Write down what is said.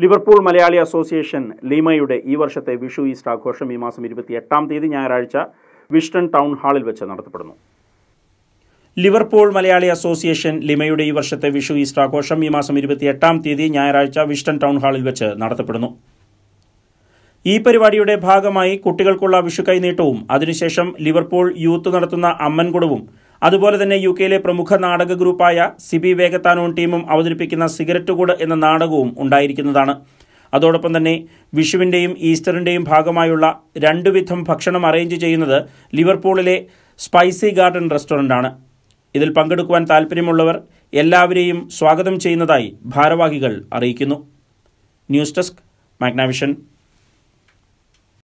Liverpool Malayali association ലീമയുടെ ഈ വർഷത്തെ Vishu Easter ആഘോഷം ഈ മാസം ഇരുപത്തി എട്ടാം തീയതി ഞായറാഴ്ച വിഷ്ടൺ ടൗൺ ഹാളിൽ വെച്ച് നടത്തപ്പെടുന്നു. ലിവർപൂൾ മലയാളി അസോസിയേഷൻ ലിമയുടെ ഈ വർഷത്തെ വിഷു ഈസ്റ്റർ ആഘോഷം ഈ മാസം ഇരുപത്തി എട്ടാം തീയതി ഞായറാഴ്ച വിഷ്ടൺ ടൗൺ ഹാളിൽ വെച്ച് നടത്തപ്പെടുന്നു. ഈ പരിപാടിയുടെ ഭാഗമായി കുട്ടികൾക്കുള്ള വിഷു കൈനീട്ടവും അതിനുശേഷം ലിവർപൂൾ യൂത്ത് നടത്തുന്ന അമ്മൻകുടവും അതുപോലെ തന്നെ യു കെയിലെ പ്രമുഖ നാടക ഗ്രൂപ്പായ സിബി വേഗത്താനോൺ ടീമും അവതരിപ്പിക്കുന്ന സിഗരറ്റ് കൂട് എന്ന നാടകവും ഉണ്ടായിരിക്കുന്നതാണ്. അതോടൊപ്പം തന്നെ വിഷുവിന്റെയും ഈസ്റ്ററിന്റെയും ഭാഗമായുള്ള രണ്ടുവിധം ഭക്ഷണം അറേഞ്ച് ചെയ്യുന്നത് ലിവർപൂളിലെ സ്പൈസി ഗാർഡൻ റെസ്റ്റോറന്റാണ് ഇതിൽ പങ്കെടുക്കുവാൻ താൽപ്പര്യമുള്ളവർ എല്ലാവരെയും സ്വാഗതം ചെയ്യുന്നതായി ഭാരവാഹികൾ അറിയിക്കുന്നു. News desk Magnavision.